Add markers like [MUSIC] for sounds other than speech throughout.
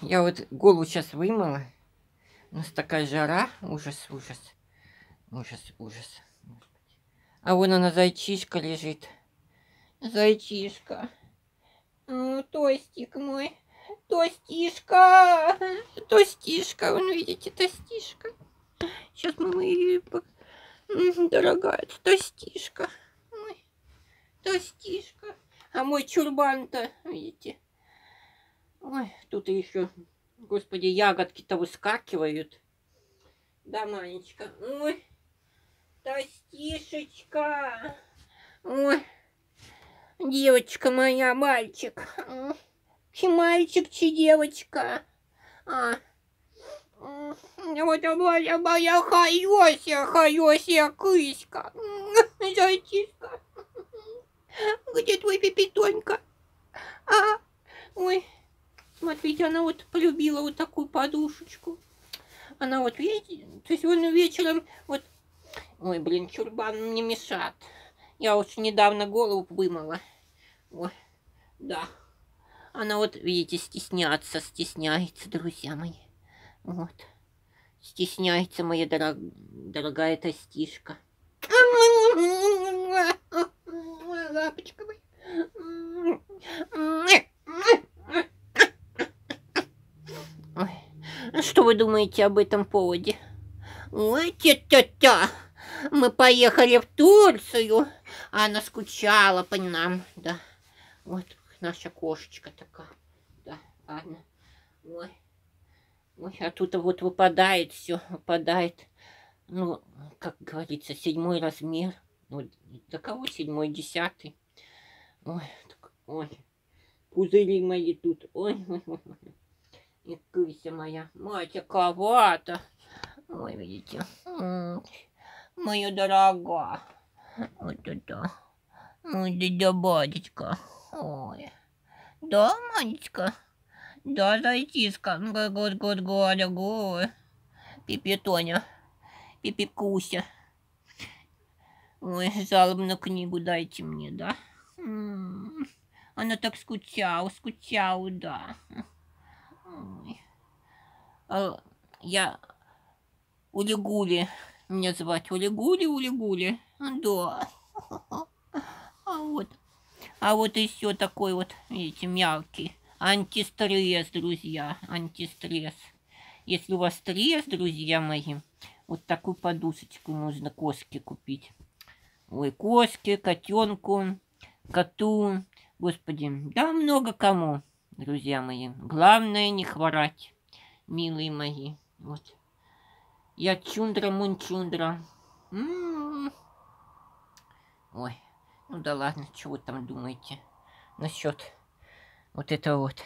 Я вот голову сейчас вымыла. У нас такая жара. Ужас, ужас. Ужас, ужас. А вон она, зайчишка лежит. Зайчишка. Ну, тостик мой. Тостишка. Тостишка. Вон, видите, тостишка. Сейчас мы ее... Дорогая, тостишка. Ой, тостишка. А мой чурбан-то, видите, Ой, тут еще, господи, ягодки-то выскакивают. Да, Манечка. Ой, Тостишечка. Ой, девочка моя, мальчик. Чи мальчик, чи девочка. А. Вот моя, моя Хаюся, Хаюся, кыська. Зайчишка. Где твой пипитонька? А, ой. Смотрите, она вот полюбила вот такую подушечку. Она вот, видите, то есть он вечером вот... Ой, блин, чурбан мне мешает. Я уж недавно голову вымыла. Ой, да. Она вот, видите, стесняется, стесняется, друзья мои. Вот. Стесняется моя дорог... дорогая тостишка. [LAUGHS] Лапочка моя. Что вы думаете об этом поводе? Ой, тя-тя-тя, мы поехали в Турцию, а она скучала по нам, да. Вот наша кошечка такая, да, ладно. Ой, ой, а тут вот выпадает все, выпадает. Ну, как говорится, седьмой размер. Вот, до кого седьмой, десятый? Ой, так, ой, пузыри мои тут, ой, ой, ой. И кыся моя, матяковата. Ой, видите. Моя дорогая. Вот это. Мой дядя Бадечка. Ой. Да, Манечка? Да, зайчиска. Год, год, год, год. Пипетоня. Пипикуся. Ой, жалобную книгу дайте мне, да? Она так скучала, скучала, да. А, я Улигули. Меня звать Улигули, Улигули. Да. [LAUGHS] А вот. А вот еще такой вот, видите, мягкий. Антистресс, друзья. Антистресс. Если у вас стресс, друзья мои, вот такую подушечку можно кошке купить. Ой, кошке, котенку, коту. Господи, да много кому друзья мои. Главное не хворать, милые мои. Вот. Я чундра-мунчундра. М-м-м. Ой, ну да ладно, чего там думаете насчет вот этого вот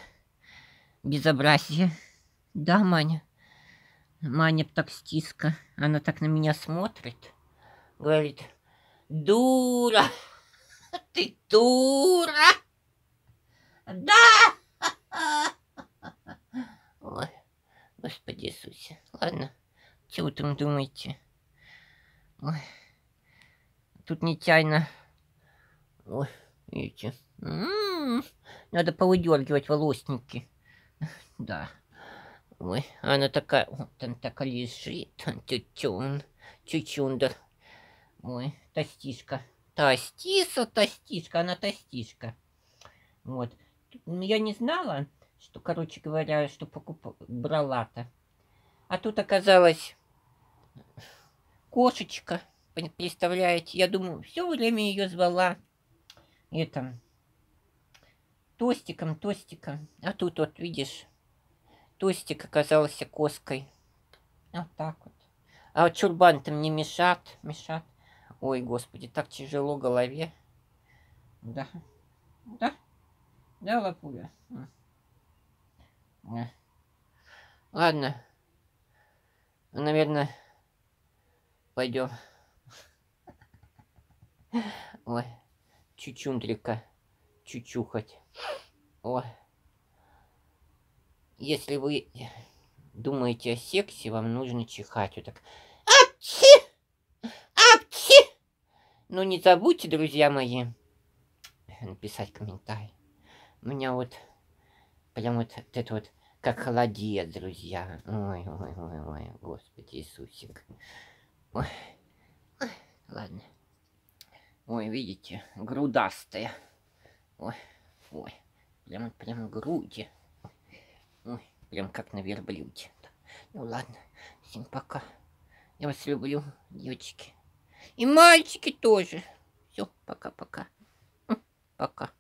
безобразия. Да, Маня? Маня так стиска. Она так на меня смотрит. Говорит, дура, [LAUGHS] ты дура. Да! [LAUGHS] Ой, Господи Иисусе. Ладно, чего там думаете? Ой, тут нечаянно. Ой, видите. М -м -м, надо повыдергивать волосники. [LAUGHS] Да. Ой, она такая, вот она такая лежит, [LAUGHS] тютюн, чучундер. Ой, тостишка. Тостиса, тостишка, она тостишка. Вот. Ну, я не знала, что, короче говоря, что покуп... брала-то. А тут оказалась кошечка, представляете? Я думаю, все время ее звала это тостиком, тостиком. А тут вот, видишь, тостик оказался коской. Вот так вот. А вот чурбан-то мне мешат, мешат. Ой, господи, так тяжело голове. Да, да. Да, лапуля? Ладно. Наверное, пойдем. Ой, чучундрика, чучухать. Ой. Если вы думаете о сексе, вам нужно чихать вот так. Апчи! Апчи! Ну не забудьте, друзья мои, написать комментарий. У меня вот прям вот, вот это вот как холодец, друзья. Ой, ой, ой, ой, Господи Иисусик. Ой, ладно. Ой, видите, грудастая. Ой, ой, прям, прям груди. Ой, прям как на верблюде. Ну ладно, всем пока. Я вас люблю, девочки. И мальчики тоже. Все, пока-пока. Пока.